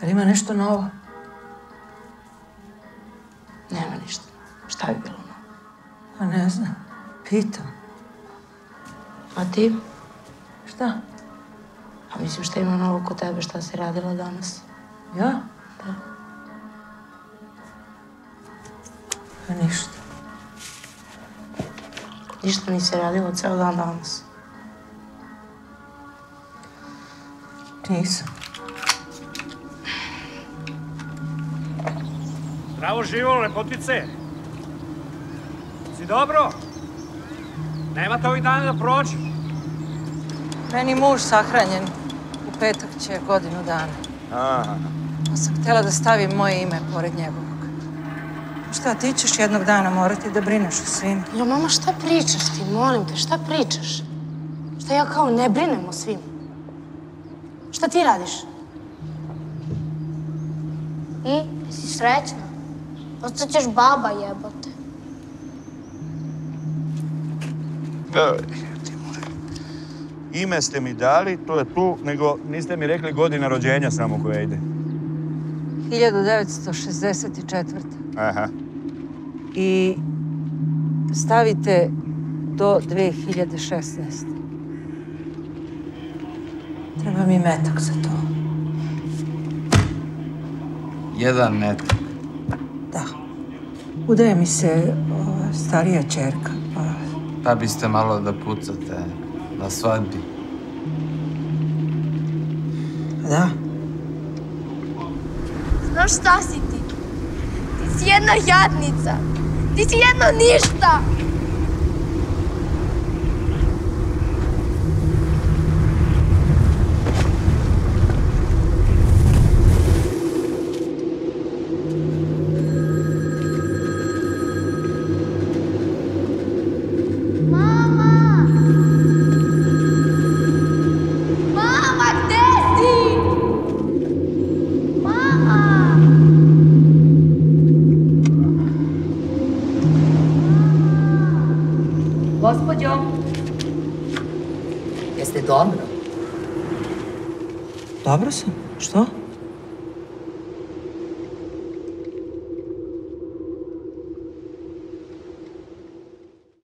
Jel ima nešto novo? Nema ništa. Šta bi bilo novo? Pa ne znam. Pitam. A ti? Šta? A mislim šta ima novo kod tebe, šta si radila danas? Ja? Da. Pa ništa. Ništa nisi radila ceo dan danas. Nisam. Zdravo živo, lepotice. Si dobro? Nemate ovih dana da prođe. Meni muž sahranjen. U petak će godinu dana. Aha. Pa sam htjela da stavim moje ime pored njegovog. Šta, ti ćeš jednog dana morati da brineš o svim. Jo, mama, šta pričaš ti? Molim te, šta pričaš? Šta ja kao ne brinem o svim? Šta ti radiš? I, jesi srećna? Ostaćeš baba jebote. Ime ste mi dali, to je tu, nego niste mi rekli godina rođenja samo koja ide. 1964. Aha. I stavite do 2016. Treba mi metak za to. Jedan metak. Da. Udaje mi se ova, starija čerka, pa Pa biste malo da pucate na svadbi. da. Znaš šta si ti? Ti si jedna jadnica. Ti si jedno ništa. Gospodjo, jeste dobro? Dobro sam. Što?